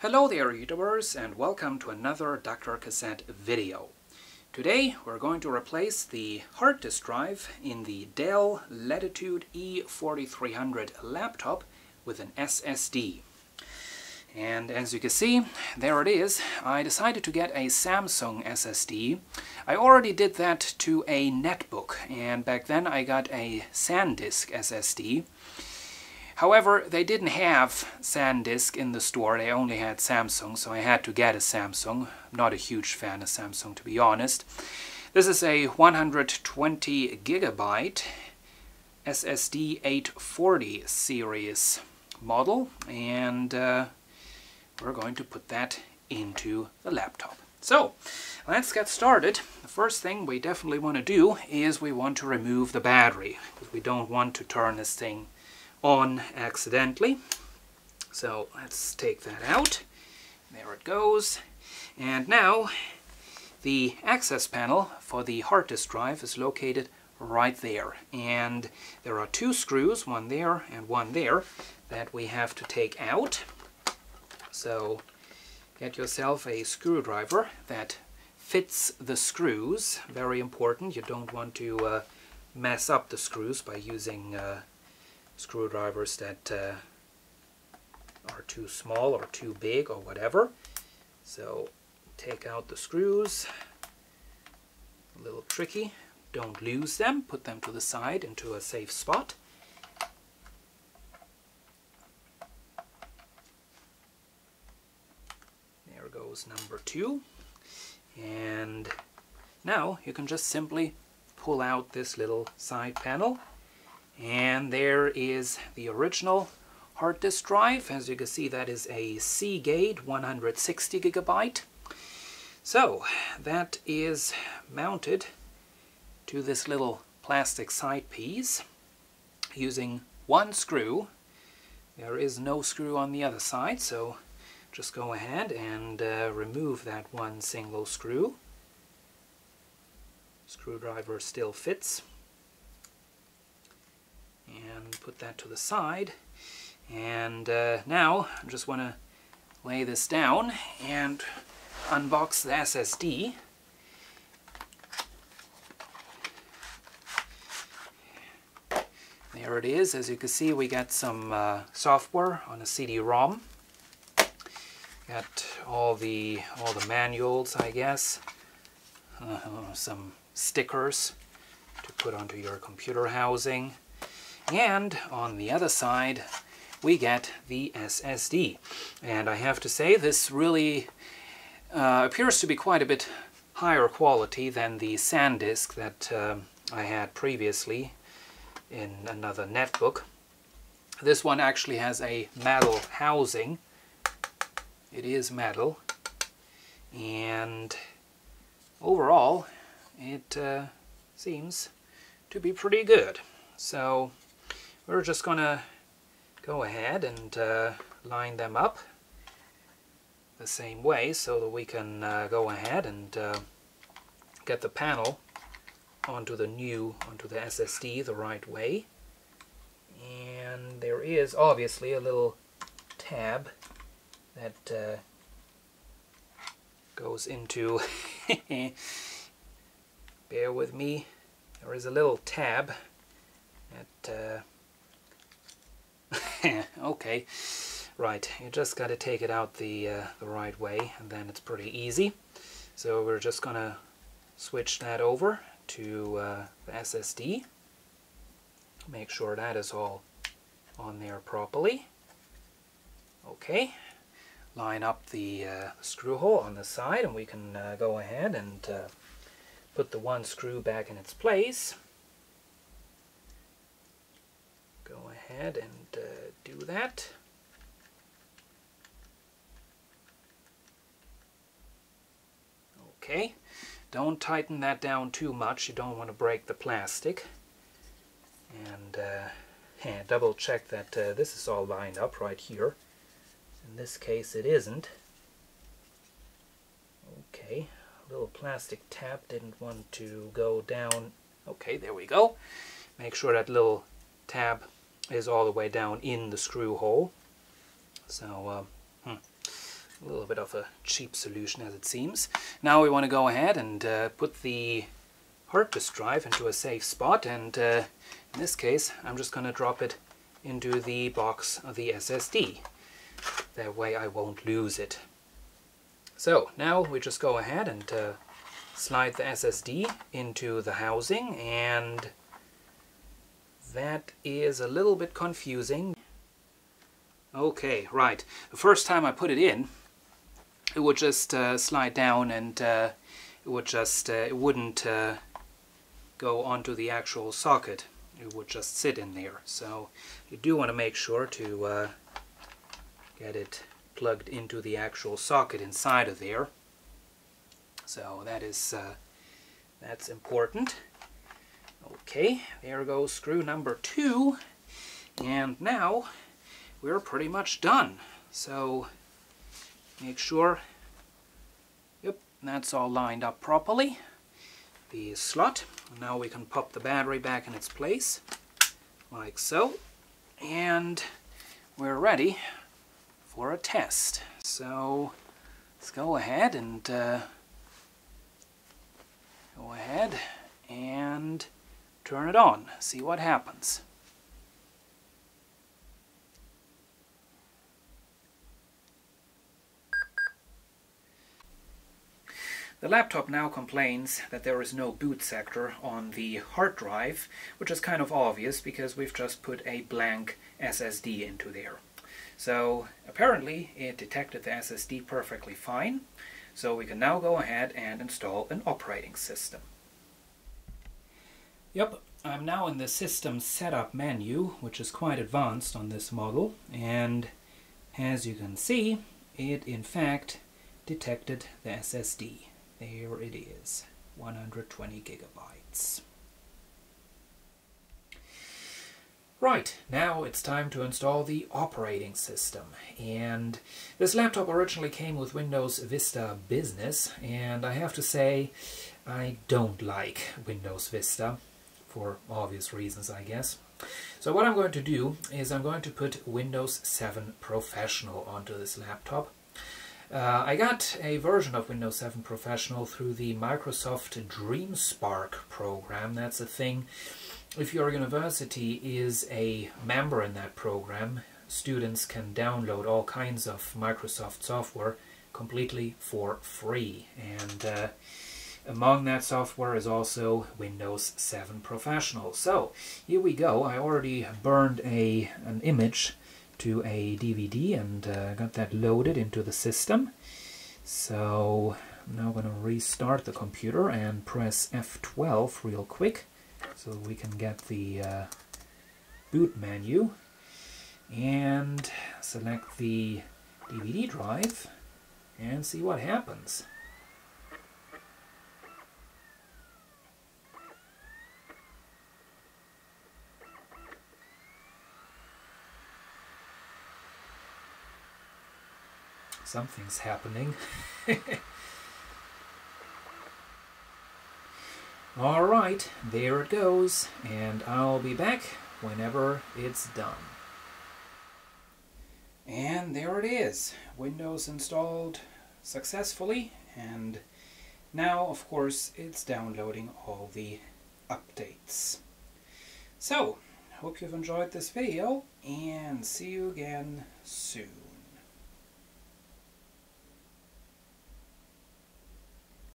Hello there YouTubers and welcome to another Dr. Cassette video. Today we're going to replace the hard disk drive in the Dell Latitude E4300 laptop with an SSD. And as you can see, there it is. I decided to get a Samsung SSD. I already did that to a netbook and back then I got a SanDisk SSD. However, they didn't have SanDisk in the store, they only had Samsung, so I had to get a Samsung. I'm not a huge fan of Samsung, to be honest. This is a 120 gigabyte SSD 840 series model, and uh, we're going to put that into the laptop. So, let's get started. The first thing we definitely want to do is we want to remove the battery, because we don't want to turn this thing on accidentally. So let's take that out. There it goes. And now the access panel for the hard disk drive is located right there. And there are two screws, one there and one there, that we have to take out. So get yourself a screwdriver that fits the screws. Very important. You don't want to uh, mess up the screws by using uh, screwdrivers that uh, are too small or too big or whatever. So take out the screws, a little tricky, don't lose them, put them to the side into a safe spot. There goes number two. And now you can just simply pull out this little side panel and there is the original hard disk drive. As you can see, that is a Seagate 160 gigabyte. So that is mounted to this little plastic side piece using one screw. There is no screw on the other side, so just go ahead and uh, remove that one single screw. Screwdriver still fits and put that to the side. And uh, now I just want to lay this down and unbox the SSD. There it is. As you can see, we got some uh, software on a CD-ROM. Got all the all the manuals, I guess. Uh, some stickers to put onto your computer housing. And on the other side, we get the SSD. And I have to say, this really uh, appears to be quite a bit higher quality than the SanDisk that uh, I had previously in another netbook. This one actually has a metal housing. It is metal. And overall, it uh, seems to be pretty good. So we're just to go ahead and uh, line them up the same way so that we can uh, go ahead and uh, get the panel onto the new, onto the SSD the right way. And there is obviously a little tab that uh, goes into, bear with me, there is a little tab that uh, okay, right, you just got to take it out the, uh, the right way and then it's pretty easy. So we're just going to switch that over to uh, the SSD. Make sure that is all on there properly. Okay, line up the uh, screw hole on the side and we can uh, go ahead and uh, put the one screw back in its place. Go ahead and uh, do that. Okay, don't tighten that down too much, you don't want to break the plastic. And uh, yeah, double check that uh, this is all lined up right here. In this case it isn't. Okay, little plastic tab didn't want to go down. Okay, there we go. Make sure that little tab is all the way down in the screw hole. So uh, hmm. little bit of a cheap solution as it seems. Now we want to go ahead and uh, put the hard disk drive into a safe spot and uh, in this case I'm just going to drop it into the box of the SSD. That way I won't lose it. So now we just go ahead and uh, slide the SSD into the housing and that is a little bit confusing. Okay, right. The first time I put it in, it would just uh, slide down and uh, it would just, uh, it wouldn't uh, go onto the actual socket. It would just sit in there. So you do want to make sure to uh, get it plugged into the actual socket inside of there. So that is, uh, that's important. Okay, there goes screw number two. And now we're pretty much done. So make sure, yep, that's all lined up properly. The slot. Now we can pop the battery back in its place, like so. And we're ready for a test. So let's go ahead and uh, go ahead and turn it on, see what happens. The laptop now complains that there is no boot sector on the hard drive, which is kind of obvious because we've just put a blank SSD into there. So apparently it detected the SSD perfectly fine, so we can now go ahead and install an operating system. Yep, I'm now in the System Setup menu, which is quite advanced on this model, and as you can see, it in fact detected the SSD. There it is, 120 gigabytes. Right, now it's time to install the operating system. And this laptop originally came with Windows Vista Business, and I have to say I don't like Windows Vista, for obvious reasons I guess. So what I'm going to do is I'm going to put Windows 7 Professional onto this laptop. Uh, I got a version of Windows 7 Professional through the Microsoft DreamSpark program. That's a thing, if your university is a member in that program, students can download all kinds of Microsoft software completely for free. And uh, among that software is also Windows 7 Professional. So here we go. I already burned a an image to a DVD and uh, got that loaded into the system. So I'm now going to restart the computer and press F12 real quick so we can get the uh, boot menu and select the DVD drive and see what happens. Something's happening. Alright, there it goes, and I'll be back whenever it's done. And there it is, Windows installed successfully, and now, of course, it's downloading all the updates. So, hope you've enjoyed this video, and see you again soon.